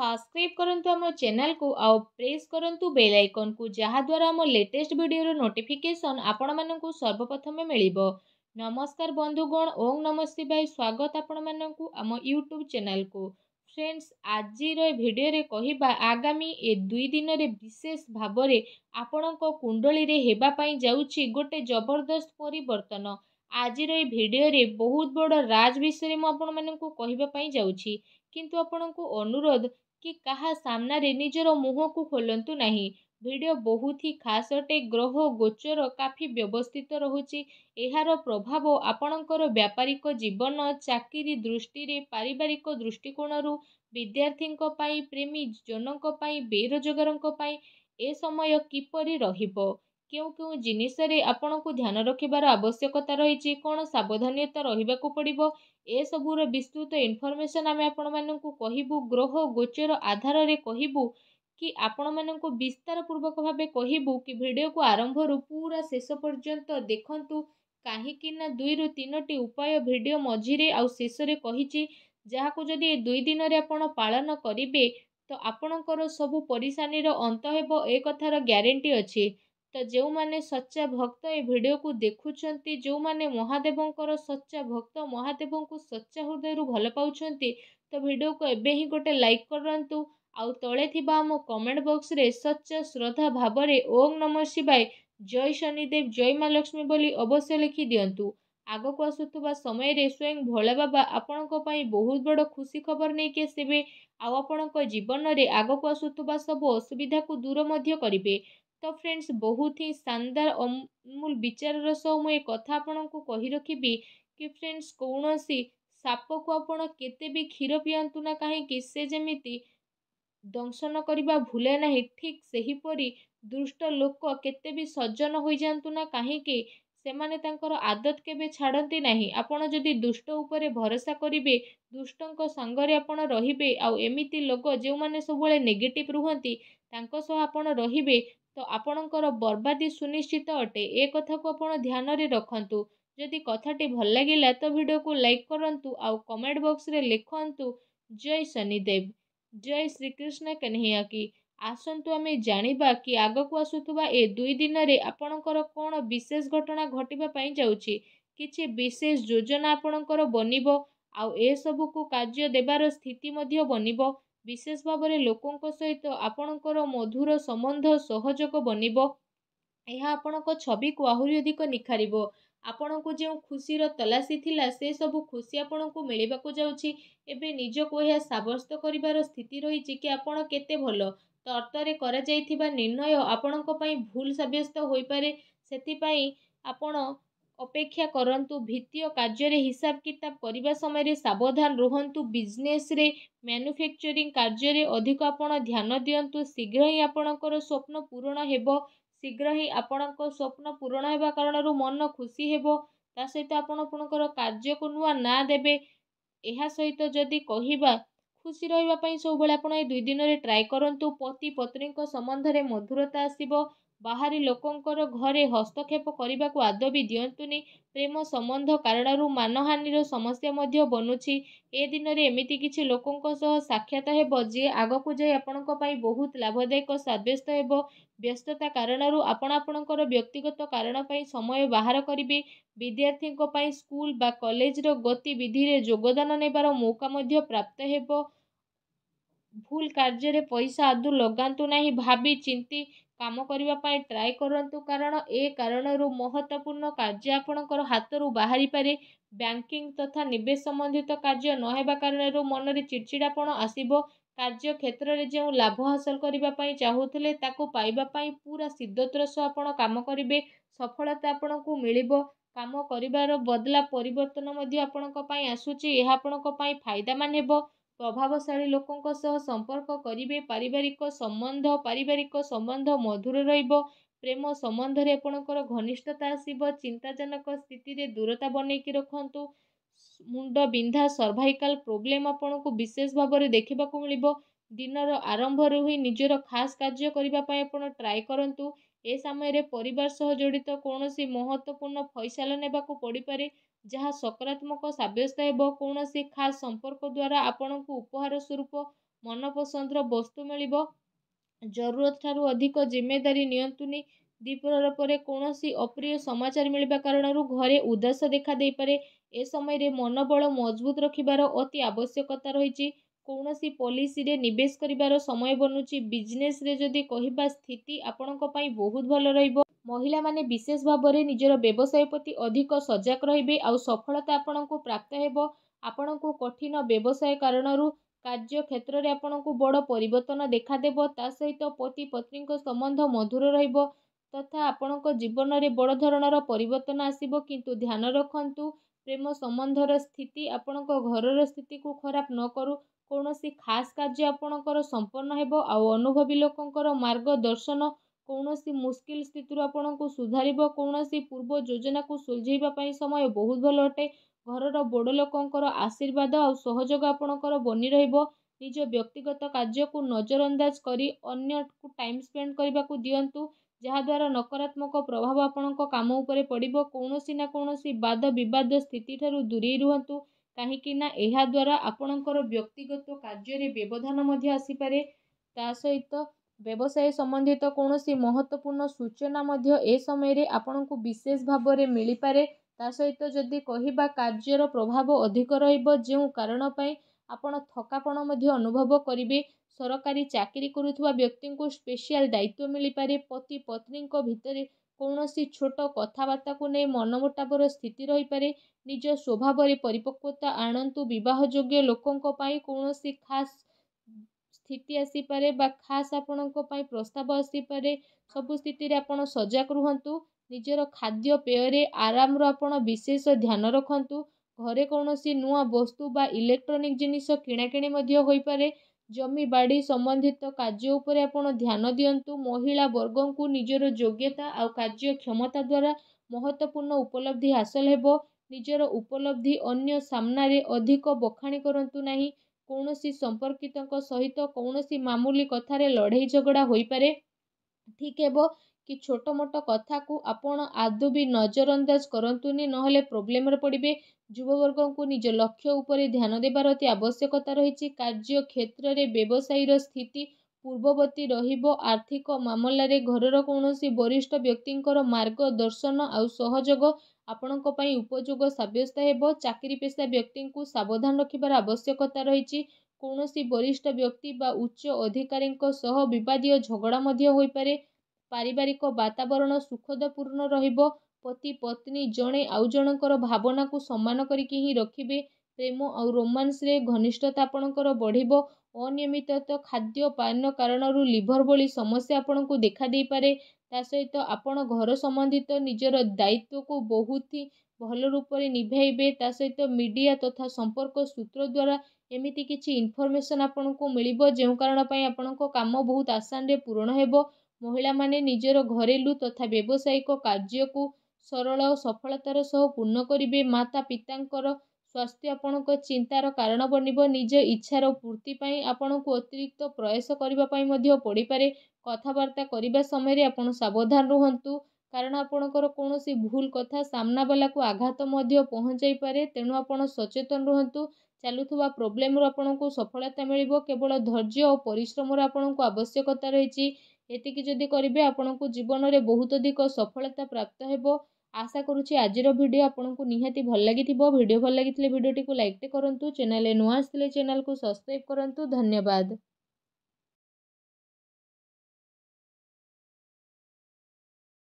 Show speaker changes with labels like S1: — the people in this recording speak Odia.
S1: ସବସ୍କ୍ରାଇବ୍ କରନ୍ତୁ ଆମ ଚ୍ୟାନେଲକୁ ଆଉ ପ୍ରେସ୍ କରନ୍ତୁ ବେଲ୍ ଆଇକନ୍କୁ ଯାହାଦ୍ୱାରା ଆମ ଲେଟେଷ୍ଟ ଭିଡ଼ିଓର ନୋଟିଫିକେସନ୍ ଆପଣମାନଙ୍କୁ ସର୍ବପ୍ରଥମେ ମିଳିବ। ନମସ୍କାର ବନ୍ଧୁଗଣ ଓଂ ନମ ଶିବାୟ ସ୍ୱାଗତ ଆପଣମାନଙ୍କୁ ଆମ ୟୁଟ୍ୟୁବ୍ ଚ୍ୟାନେଲକୁ ଫ୍ରେଣ୍ଡସ୍ ଆଜିର ଭିଡ଼ିଓରେ କହିବା ଆଗାମୀ ଏ ଦୁଇ ଦିନରେ ବିଶେଷ ଭାବରେ ଆପଣଙ୍କ କୁଣ୍ଡଳୀରେ ହେବା ପାଇଁ ଯାଉଛି ଗୋଟେ ଜବରଦସ୍ତ ପରିବର୍ତ୍ତନ। ଆଜିର ଏ ଭିଡ଼ିଓରେ ବହୁତ ବଡ଼ ରାଜ ବିଷୟରେ ମୁଁ ଆପଣମାନଙ୍କୁ କହିବା ପାଇଁ ଯାଉଛି। କିନ୍ତୁ ଆପଣଙ୍କୁ ଅନୁରୋଧ କି କାହା ସାମ୍ନାରେ ନିଜର ମୁହଁକୁ ଖୋଲନ୍ତୁ ନାହିଁ। ଭିଡ଼ିଓ ବହୁତ ହି ଖାସ୍ ଅଟେ ଗ୍ରହ ଗୋଚର କାଫି ବ୍ୟବସ୍ଥିତ ରହୁଛି। ଏହାର ପ୍ରଭାବ ଆପଣଙ୍କର ବ୍ୟାପାରିକ ଜୀବନ ଚାକିରି ଦୃଷ୍ଟିରେ ପାରିବାରିକ ଦୃଷ୍ଟିକୋଣରୁ ବିଦ୍ୟାର୍ଥୀଙ୍କ ପାଇଁ ପ୍ରେମୀ ଜନଙ୍କ ପାଇଁ ବେରୋଜଗାରଙ୍କ ପାଇଁ ଏ ସମୟ କିପରି ରହିବ? କେଉଁ କେଉଁ ଜିନିଷରେ ଆପଣଙ୍କୁ ଧ୍ୟାନ ରଖିବାର ଆବଶ୍ୟକତା ରହିଛି କ'ଣ ସାବଧାନତା ରହିବାକୁ ପଡ଼ିବ ଏସବୁର ବିସ୍ତୃତ ଇନଫର୍ମେସନ୍ ଆମେ ଆପଣମାନଙ୍କୁ କହିବୁ ଗ୍ରହ ଗୋଚର ଆଧାରରେ କହିବୁ କି ଆପଣମାନଙ୍କୁ ବିସ୍ତାର ପୂର୍ବକ ଭାବେ କହିବୁ କି ଭିଡ଼ିଓକୁ ଆରମ୍ଭରୁ ପୁରା ଶେଷ ପର୍ଯ୍ୟନ୍ତ ଦେଖନ୍ତୁ କାହିଁକି ନା ଦୁଇରୁ ତିନୋଟି ଉପାୟ ଭିଡ଼ିଓ ମଝିରେ ଆଉ ଶେଷରେ କହିଛି ଯାହାକୁ ଯଦି ଏ ଦୁଇ ଦିନରେ ଆପଣ ପାଳନ କରିବେ ତ ଆପଣଙ୍କର ସବୁ ପରିଶାନୀର ଅନ୍ତ ହେବ ଏ କଥାର ଗ୍ୟାରେଣ୍ଟି ଅଛି। ତ ଯେଉଁମାନେ ସଚ୍ଚା ଭକ୍ତ ଏ ଭିଡ଼ିଓକୁ ଦେଖୁଛନ୍ତି ଯେଉଁମାନେ ମହାଦେବଙ୍କର ସଚ୍ଚା ଭକ୍ତ ମହାଦେବଙ୍କୁ ସଚ୍ଚା ହୃଦୟରୁ ଭଲ ପାଉଛନ୍ତି ତ ଭିଡ଼ିଓକୁ ଏବେ ହିଁ ଗୋଟେ ଲାଇକ୍ କରନ୍ତୁ। ଆଉ ତଳେ ଥିବା ଆମ କମେଣ୍ଟ ବକ୍ସରେ ସଚ୍ଚା ଶ୍ରଦ୍ଧା ଭାବରେ ଓଂ ନମ ଶିବାୟ ଜୟ ଶନିଦେବ ଜୟ ମା ଲକ୍ଷ୍ମୀ ବୋଲି ଅବଶ୍ୟ ଲେଖି ଦିଅନ୍ତୁ। ଆଗକୁ ଆସୁଥିବା ସମୟରେ ସ୍ୱୟଂ ଭୋଳା ବାବା ଆପଣଙ୍କ ପାଇଁ ବହୁତ ବଡ଼ ଖୁସି ଖବର ନେଇକି ଆସିବେ। ଆଉ ଆପଣଙ୍କ ଜୀବନରେ ଆଗକୁ ଆସୁଥିବା ସବୁ ଅସୁବିଧାକୁ ଦୂର ମଧ୍ୟ କରିବେ। ତ ଫ୍ରେଣ୍ଡସ୍ ବହୁତ ହିଁ ଶାନଦାର ଅମୂଲ ବିଚାରର ସହ ମୁଁ ଏ କଥା ଆପଣଙ୍କୁ କହି ରଖିବି କି ଫ୍ରେଣ୍ଡସ୍ କୌଣସି ସାପକୁ ଆପଣ କେତେ ବି କ୍ଷୀର ପିଅନ୍ତୁ ନା କାହିଁକି ସେ ଯେମିତି ଦଂଶନ କରିବା ଭୁଲେ ନାହିଁ ଠିକ୍ ସେହିପରି ଦୁଷ୍ଟ ଲୋକ କେତେ ବି ସଜ୍ଜନ ହୋଇଯାଆନ୍ତୁ ନା କାହିଁକି ସେମାନେ ତାଙ୍କର ଆଦତ କେବେ ଛାଡ଼ନ୍ତି ନାହିଁ। ଆପଣ ଯଦି ଦୁଷ୍ଟ ଉପରେ ଭରସା କରିବେ ଦୁଷ୍ଟଙ୍କ ସାଙ୍ଗରେ ଆପଣ ରହିବେ ଆଉ ଏମିତି ଲୋକ ଯେଉଁମାନେ ସବୁବେଳେ ନେଗେଟିଭ୍ ରୁହନ୍ତି ତାଙ୍କ ସହ ଆପଣ ରହିବେ ତ ଆପଣଙ୍କର ବର୍ବାଦୀ ସୁନିଶ୍ଚିତ ଅଟେ ଏ କଥାକୁ ଆପଣ ଧ୍ୟାନରେ ରଖନ୍ତୁ ଯଦି କଥାଟି ଭଲ ଲାଗିଲା ତ ଭିଡ଼ିଓକୁ ଲାଇକ୍ କରନ୍ତୁ ଆଉ କମେଣ୍ଟ ବକ୍ସରେ ଲେଖନ୍ତୁ ଜୟ ଶନିଦେବ ଜୟ ଶ୍ରୀକୃଷ୍ଣ କହ୍ନେୟା କି ଆସନ୍ତୁ ଆମେ ଜାଣିବା କି ଆଗକୁ ଆସୁଥିବା ଏ ଦୁଇ ଦିନରେ ଆପଣଙ୍କର କ'ଣ ବିଶେଷ ଘଟଣା ଘଟିବା ପାଇଁ ଯାଉଛି? କିଛି ବିଶେଷ ଯୋଜନା ଆପଣଙ୍କର ବନିବ? ଆଉ ଏସବୁକୁ କାର୍ଯ୍ୟ ଦେବାର ସ୍ଥିତି ମଧ୍ୟ ବନିବ? ବିଶେଷ ଭାବରେ ଲୋକଙ୍କ ସହିତ ଆପଣଙ୍କର ମଧୁର ସମ୍ବନ୍ଧ ସହଯୋଗ ବନିବ। ଏହା ଆପଣଙ୍କ ଛବିକୁ ଆହୁରି ଅଧିକ ନିଖାରିବ। ଆପଣଙ୍କୁ ଯେଉଁ ଖୁସିର ତଲାସି ଥିଲା ସେ ସବୁ ଖୁସି ଆପଣଙ୍କୁ ମିଳିବାକୁ ଯାଉଛି। ଏବେ ନିଜକୁ ଏହା ସାବ୍ୟସ୍ତ କରିବାର ସ୍ଥିତି ରହିଛି କି ଆପଣ କେତେ ଭଲ। ତର୍ତ୍ତରେ କରାଯାଇଥିବା ନିର୍ଣ୍ଣୟ ଆପଣଙ୍କ ପାଇଁ ଭୁଲ ସାବ୍ୟସ୍ତ ହୋଇପାରେ। ସେଥିପାଇଁ ଆପଣ ଅପେକ୍ଷା କରନ୍ତୁ ଭିତ୍ତୀୟ କାର୍ଯ୍ୟରେ ହିସାବ କିତାବ କରିବା ସମୟରେ ସାବଧାନ ରୁହନ୍ତୁ ବିଜନେସ୍ରେ ମ୍ୟାନୁଫ୍ୟାକ୍ଚରିଂ କାର୍ଯ୍ୟରେ ଅଧିକ ଆପଣ ଧ୍ୟାନ ଦିଅନ୍ତୁ ଶୀଘ୍ର ହିଁ ଆପଣଙ୍କର ସ୍ୱପ୍ନ ପୂରଣ ହେବ ଶୀଘ୍ର ହିଁ ଆପଣଙ୍କ ସ୍ୱପ୍ନ ପୂରଣ ହେବା କାରଣରୁ ମନ ଖୁସି ହେବ ତା ସହିତ ଆପଣ ଆପଣଙ୍କର କାର୍ଯ୍ୟକୁ ନୂଆ ନାଁ ଦେବେ ଏହା ସହିତ ଯଦି କହିବା ଖୁସି ରହିବା ପାଇଁ ସବୁବେଳେ ଆପଣ ଏ ଦୁଇ ଦିନରେ ଟ୍ରାଏ କରନ୍ତୁ ପତି ପତ୍ନୀଙ୍କ ସମ୍ବନ୍ଧରେ ମଧୁରତା ଆସିବ ବାହାରି ଲୋକଙ୍କର ଘରେ ହସ୍ତକ୍ଷେପ କରିବାକୁ ଆଦୌ ବି ଦିଅନ୍ତୁନି। ପ୍ରେମ ସମ୍ବନ୍ଧ କାରଣରୁ ମାନହାନିର ସମସ୍ୟା ମଧ୍ୟ ବନୁଛି। ଏ ଦିନରେ ଏମିତି କିଛି ଲୋକଙ୍କ ସହ ସାକ୍ଷାତ ହେବ ଯିଏ ଆଗକୁ ଯାଇ ଆପଣଙ୍କ ପାଇଁ ବହୁତ ଲାଭଦାୟକ ସାବ୍ୟସ୍ତ ହେବ। ବ୍ୟସ୍ତତା କାରଣରୁ ଆପଣ ଆପଣଙ୍କର ବ୍ୟକ୍ତିଗତ କାରଣ ପାଇଁ ସମୟ ବାହାର କରିବେ। ବିଦ୍ୟାର୍ଥୀଙ୍କ ପାଇଁ ସ୍କୁଲ ବା କଲେଜର ଗତିବିଧିରେ ଯୋଗଦାନ ନେବାର ମୌକା ମଧ୍ୟ ପ୍ରାପ୍ତ ହେବ। ଭୁଲ କାର୍ଯ୍ୟରେ ପଇସା ଆଦୌ ଲଗାନ୍ତୁ ନାହିଁ ଭାବି ଚିନ୍ତି କାମ କରିବା ପାଇଁ ଟ୍ରାଏ କରନ୍ତୁ। କାରଣ ଏ କାରଣରୁ ମହତ୍ତ୍ୱପୂର୍ଣ୍ଣ କାର୍ଯ୍ୟ ଆପଣଙ୍କର ହାତରୁ ବାହାରିପାରେ। ବ୍ୟାଙ୍କିଂ ତଥା ନିବେଶ ସମ୍ବନ୍ଧିତ କାର୍ଯ୍ୟ ନ ହେବା କାରଣରୁ ମନରେ ଚିଡ଼ଚିଡ଼ାପଣ ଆସିବ। କାର୍ଯ୍ୟ କ୍ଷେତ୍ରରେ ଯେଉଁ ଲାଭ ହାସଲ କରିବା ପାଇଁ ଚାହୁଁଥିଲେ ତାକୁ ପାଇବା ପାଇଁ ପୁରା ସିଦ୍ଧତର ସହ ଆପଣ କାମ କରିବେ। ସଫଳତା ଆପଣଙ୍କୁ ମିଳିବ। କାମ କରିବାର ବଦଲା ପରିବର୍ତ୍ତନ ମଧ୍ୟ ଆପଣଙ୍କ ପାଇଁ ଆସୁଛି। ଏହା ଆପଣଙ୍କ ପାଇଁ ଫାଇଦାମାନ ହେବ। ପ୍ରଭାବଶାଳୀ ଲୋକଙ୍କ ସହ ସମ୍ପର୍କ କରିବେ ପାରିବାରିକ ସମ୍ବନ୍ଧ ପାରିବାରିକ ସମ୍ବନ୍ଧ ମଧୁର ରହିବ ପ୍ରେମ ସମ୍ବନ୍ଧରେ ଆପଣଙ୍କର ଘନିଷ୍ଠତା ଆସିବ ଚିନ୍ତାଜନକ ସ୍ଥିତିରେ ଦୂରତା ବନେଇକି ରଖନ୍ତୁ ମୁଣ୍ଡ ବିନ୍ଧା ସର୍ଭାଇକାଲ ପ୍ରୋବ୍ଲେମ୍ ଆପଣଙ୍କୁ ବିଶେଷ ଭାବରେ ଦେଖିବାକୁ ମିଳିବ ଦିନର ଆରମ୍ଭରୁ ହିଁ ନିଜର ଖାସ୍ କାର୍ଯ୍ୟ କରିବା ପାଇଁ ଆପଣ ଟ୍ରାଏ କରନ୍ତୁ ଏ ସମୟରେ ପରିବାର ସହ ଜଡ଼ିତ କୌଣସି ମହତ୍ତ୍ୱପୂର୍ଣ୍ଣ ଫଇସାଲା ନେବାକୁ ପଡ଼ିପାରେ ଯାହା ସକାରାତ୍ମକ ସାବ୍ୟସ୍ତ ହେବ କୌଣସି ଖାସ୍ ସମ୍ପର୍କ ଦ୍ୱାରା ଆପଣଙ୍କୁ ଉପହାର ସ୍ୱରୂପ ମନପସନ୍ଦର ବସ୍ତୁ ମିଳିବ। ଜରୁରତଠାରୁ ଅଧିକ ଜିମେଦାରୀ ନିଅନ୍ତୁନି। ଦ୍ୱିପ୍ରହର ପରେ କୌଣସି ଅପ୍ରିୟ ସମାଚାର ମିଳିବା କାରଣରୁ ଘରେ ଉଦାସ ଦେଖା ଦେଇପାରେ। ଏ ସମୟରେ ମନୋବଳ ମଜବୁତ ରଖିବାର ଅତି ଆବଶ୍ୟକତା ରହିଛି। କୌଣସି ପଲିସିରେ ନିବେଶ କରିବାର ସମୟ ବନୁଛି। ବିଜନେସରେ ଯଦି କହିବା ସ୍ଥିତି ଆପଣଙ୍କ ପାଇଁ ବହୁତ ଭଲ ରହିବ। ମହିଳାମାନେ ବିଶେଷ ଭାବରେ ନିଜର ବ୍ୟବସାୟ ପ୍ରତି ଅଧିକ ସଜାଗ ରହିବେ ଆଉ ସଫଳତା ଆପଣଙ୍କୁ ପ୍ରାପ୍ତ ହେବ। ଆପଣଙ୍କ କଠିନ ବ୍ୟବସାୟ କାରଣରୁ କାର୍ଯ୍ୟକ୍ଷେତ୍ରରେ ଆପଣଙ୍କୁ ବଡ଼ ପରିବର୍ତ୍ତନ ଦେଖାଦେବ। ତା ସହିତ ପତି ପତ୍ନୀଙ୍କ ସମ୍ବନ୍ଧ ମଧୁର ରହିବ ତଥା ଆପଣଙ୍କ ଜୀବନରେ ବଡ଼ ଧରଣର ପରିବର୍ତ୍ତନ ଆସିବ। କିନ୍ତୁ ଧ୍ୟାନ ରଖନ୍ତୁ ପ୍ରେମ ସମ୍ବନ୍ଧର ସ୍ଥିତି ଆପଣଙ୍କ ଘରର ସ୍ଥିତିକୁ ଖରାପ ନ କରୁ। କୌଣସି ଖାସ୍ କାର୍ଯ୍ୟ ଆପଣଙ୍କର ସମ୍ପନ୍ନ ହେବ ଆଉ ଅନୁଭବୀ ଲୋକଙ୍କର ମାର୍ଗଦର୍ଶନ କୌଣସି ମୁସ୍କିଲ ସ୍ଥିତିରୁ ଆପଣଙ୍କୁ ସୁଧାରିବ। କୌଣସି ପୂର୍ବ ଯୋଜନାକୁ ସୁଲଝେଇବା ପାଇଁ ସମୟ ବହୁତ ଭଲ ଅଟେ। ଘରର ବଡ଼ଲୋକଙ୍କର ଆଶୀର୍ବାଦ ଆଉ ସହଯୋଗ ଆପଣଙ୍କର ବନି ରହିବ। ନିଜ ବ୍ୟକ୍ତିଗତ କାର୍ଯ୍ୟକୁ ନଜରଅନ୍ଦାଜ କରି ଅନ୍ୟକୁ ଟାଇମ୍ ସ୍ପେଣ୍ଡ କରିବାକୁ ଦିଅନ୍ତୁ ଯାହାଦ୍ୱାରା ନକାରାତ୍ମକ ପ୍ରଭାବ ଆପଣଙ୍କ କାମ ଉପରେ ପଡ଼ିବ। କୌଣସି ନା କୌଣସି ବାଦ ବିବାଦ ସ୍ଥିତିଠାରୁ ଦୂରେଇ ରୁହନ୍ତୁ କାହିଁକିନା ଏହାଦ୍ୱାରା ଆପଣଙ୍କର ବ୍ୟକ୍ତିଗତ କାର୍ଯ୍ୟରେ ବ୍ୟବଧାନ ମଧ୍ୟ ଆସିପାରେ। ତା ସହିତ ବ୍ୟବସାୟ ସମ୍ବନ୍ଧିତ କୌଣସି ମହତ୍ତ୍ୱପୂର୍ଣ୍ଣ ସୂଚନା ମଧ୍ୟ ଏ ସମୟରେ ଆପଣଙ୍କୁ ବିଶେଷ ଭାବରେ ମିଳିପାରେ। ତା ସହିତ ଯଦି କହିବା କାର୍ଯ୍ୟର ପ୍ରଭାବ ଅଧିକ ରହିବ ଯେଉଁ କାରଣ ପାଇଁ ଆପଣ ଥକାପଣ ମଧ୍ୟ ଅନୁଭବ କରିବେ। ସରକାରୀ ଚାକିରି କରୁଥିବା ବ୍ୟକ୍ତିଙ୍କୁ ସ୍ପେସିଆଲ ଦାୟିତ୍ୱ ମିଳିପାରେ। ପତି ପତ୍ନୀଙ୍କ ଭିତରେ କୌଣସି ଛୋଟ କଥାବାର୍ତ୍ତାକୁ ନେଇ ମନମୁଟାବର ସ୍ଥିତି ରହିପାରେ। ନିଜ ସ୍ୱଭାବରେ ପରିପକ୍ୱତା ଆଣନ୍ତୁ। ବିବାହଯୋଗ୍ୟ ଲୋକଙ୍କ ପାଇଁ କୌଣସି ଖାସ୍ ସ୍ଥିତି ଆସିପାରେ ବା ଖାସ୍ ଆପଣଙ୍କ ପାଇଁ ପ୍ରସ୍ତାବ ଆସିପାରେ। ସବୁ ସ୍ଥିତିରେ ଆପଣ ସଜାଗ ରୁହନ୍ତୁ। ନିଜର ଖାଦ୍ୟପେୟରେ ଆରାମର ଆପଣ ବିଶେଷ ଧ୍ୟାନ ରଖନ୍ତୁ। ଘରେ କୌଣସି ନୂଆ ବସ୍ତୁ ବା ଇଲେକ୍ଟ୍ରୋନିକ୍ ଜିନିଷ କିଣାକିଣି ମଧ୍ୟ ହୋଇପାରେ। ଜମିବାଡ଼ି ସମ୍ବନ୍ଧିତ କାର୍ଯ୍ୟ ଉପରେ ଆପଣ ଧ୍ୟାନ ଦିଅନ୍ତୁ। ମହିଳାବର୍ଗଙ୍କୁ ନିଜର ଯୋଗ୍ୟତା ଆଉ କାର୍ଯ୍ୟକ୍ଷମତା ଦ୍ୱାରା ମହତ୍ତ୍ୱପୂର୍ଣ୍ଣ ଉପଲବ୍ଧି ହାସଲ ହେବ। ନିଜର ଉପଲବ୍ଧି ଅନ୍ୟ ସାମ୍ନାରେ ଅଧିକ ବଖାଣି କରନ୍ତୁ ନାହିଁ। କୌଣସି ସମ୍ପର୍କିତଙ୍କ ସହିତ କୌଣସି ମାମୁଲି କଥାରେ ଲଢ଼େଇ ଝଗଡ଼ା ହୋଇପାରେ। ଠିକ୍ ହେବ କି ଛୋଟମୋଟ କଥାକୁ ଆପଣ ଆଦୌ ବି ନଜରଅନ୍ଦାଜ କରନ୍ତୁନି ନହେଲେ ପ୍ରୋବ୍ଲେମରେ ପଡ଼ିବେ। ଯୁବବର୍ଗଙ୍କୁ ନିଜ ଲକ୍ଷ୍ୟ ଉପରେ ଧ୍ୟାନ ଦେବାର ଅତି ଆବଶ୍ୟକତା ରହିଛି। କାର୍ଯ୍ୟକ୍ଷେତ୍ରରେ ବ୍ୟବସାୟୀର ସ୍ଥିତି ପୂର୍ବବତୀ ରହିବ। ଆର୍ଥିକ ମାମଲାରେ ଘରର କୌଣସି ବରିଷ୍ଠ ବ୍ୟକ୍ତିଙ୍କର ମାର୍ଗଦର୍ଶନ ଆଉ ସହଯୋଗ ଆପଣଙ୍କ ପାଇଁ ଉପଯୋଗ ସାବ୍ୟସ୍ତ ହେବ। ଚାକିରିପେଶା ବ୍ୟକ୍ତିଙ୍କୁ ସାବଧାନ ରଖିବାର ଆବଶ୍ୟକତା ରହିଛି। କୌଣସି ବରିଷ୍ଠ ବ୍ୟକ୍ତି ବା ଉଚ୍ଚ ଅଧିକାରୀଙ୍କ ସହ ବିବାଦୀୟ ଝଗଡ଼ା ମଧ୍ୟ ହୋଇପାରେ। ପାରିବାରିକ ବାତାବରଣ ସୁଖଦପୂର୍ଣ୍ଣ ରହିବ। ପତି ପତ୍ନୀ ଜଣେ ଆଉ ଜଣଙ୍କର ଭାବନାକୁ ସମ୍ମାନ କରିକି ହିଁ ରଖିବେ। ପ୍ରେମ ଆଉ ରୋମାନ୍ସରେ ଘନିଷ୍ଠତା ଆପଣଙ୍କର ବଢ଼ିବ। ଅନିୟମିତ ଖାଦ୍ୟପାନ କାରଣରୁ ଲିଭର ଭଳି ସମସ୍ୟା ଆପଣଙ୍କୁ ଦେଖାଦେଇପାରେ। ତା ସହିତ ଆପଣ ଘର ସମ୍ବନ୍ଧିତ ନିଜର ଦାୟିତ୍ୱକୁ ବହୁତି ଭଲ ରୂପରେ ନିଭାଇବେ। ତା ସହିତ ମିଡ଼ିଆ ତଥା ସମ୍ପର୍କ ସୂତ୍ର ଦ୍ୱାରା ଏମିତି କିଛି ଇନଫରମେସନ୍ ଆପଣଙ୍କୁ ମିଳିବ ଯେଉଁ କାରଣ ପାଇଁ ଆପଣଙ୍କ କାମ ବହୁତ ଆସାନରେ ପୂରଣ ହେବ। ମହିଳାମାନେ ନିଜର ଘରେଲୁ ତଥା ବ୍ୟବସାୟିକ କାର୍ଯ୍ୟକୁ ସରଳ ସଫଳତାର ସହ ପୂର୍ଣ୍ଣ କରିବେ। ମାତାପିତାଙ୍କର ସ୍ୱାସ୍ଥ୍ୟ ଆପଣଙ୍କ ଚିନ୍ତାର କାରଣ ବନିବ। ନିଜ ଇଚ୍ଛାର ପୂର୍ତ୍ତି ପାଇଁ ଆପଣଙ୍କୁ ଅତିରିକ୍ତ ପ୍ରୟାସ କରିବା ପାଇଁ ମଧ୍ୟ ପଡ଼ିପାରେ। କଥାବାର୍ତ୍ତା କରିବା ସମୟରେ ଆପଣ ସାବଧାନ ରୁହନ୍ତୁ କାରଣ ଆପଣଙ୍କର କୌଣସି ଭୁଲ କଥା ସାମ୍ନାବାଲାକୁ ଆଘାତ ମଧ୍ୟ ପହଞ୍ଚାଇପାରେ ତେଣୁ ଆପଣ ସଚେତନ ରୁହନ୍ତୁ। ଚାଲୁଥିବା ପ୍ରୋବ୍ଲେମରୁ ଆପଣଙ୍କୁ ସଫଳତା ମିଳିବ। କେବଳ ଧୈର୍ଯ୍ୟ ଓ ପରିଶ୍ରମର ଆପଣଙ୍କୁ ଆବଶ୍ୟକତା ରହିଛି। ଏତିକି ଯଦି କରିବେ ଆପଣଙ୍କୁ ଜୀବନରେ ବହୁତ ଅଧିକ ସଫଳତା ପ୍ରାପ୍ତ ହେବ। ଆଶା କରୁଛି ଆଜିର ଭିଡ଼ିଓ ଆପଣଙ୍କୁ ନିହାତି ଭଲ ଲାଗିଥିବ। ଭିଡ଼ିଓ ଭଲ ଲାଗିଥିଲେ ଭିଡ଼ିଓଟିକୁ ଲାଇକଟେ କରନ୍ତୁ। ଚ୍ୟାନେଲରେ ନୂଆ ଆସିଥିଲେ ଚ୍ୟାନେଲକୁ ସବସ୍କ୍ରାଇବ କରନ୍ତୁ। ଧନ୍ୟବାଦ।